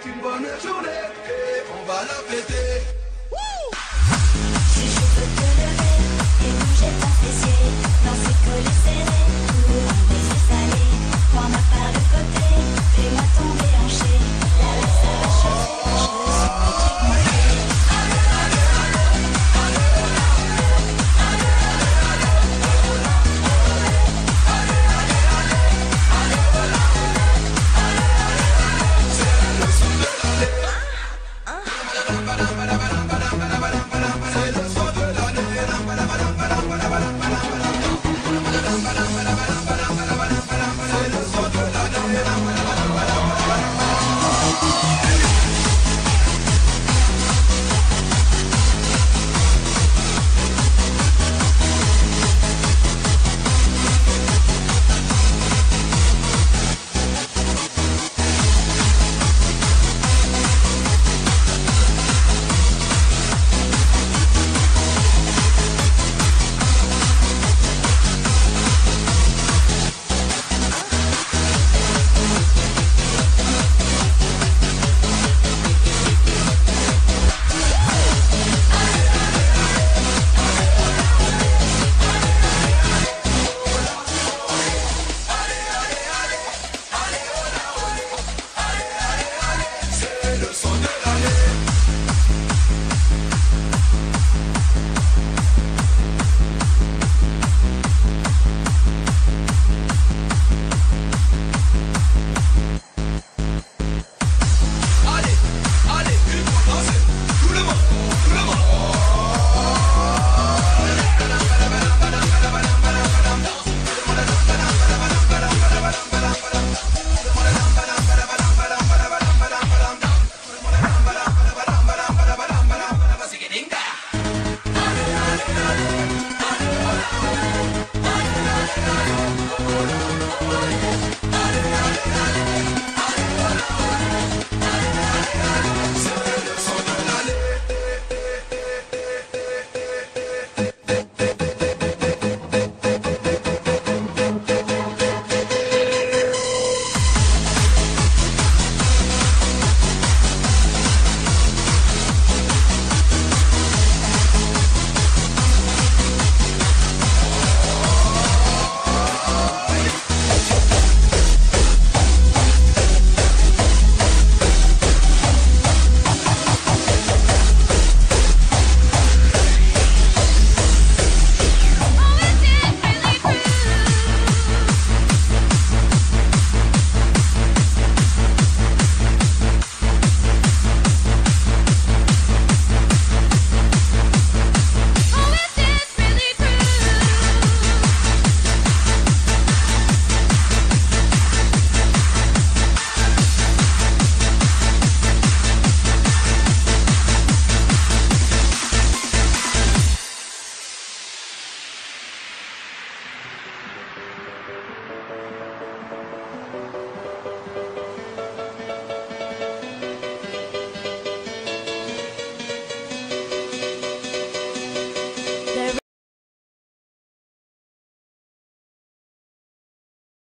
c'est une bonne journée et on va la péter. Si je peux te lever et bouger ta fessier dans ces collets serrés. ba da ba Le son de l'année.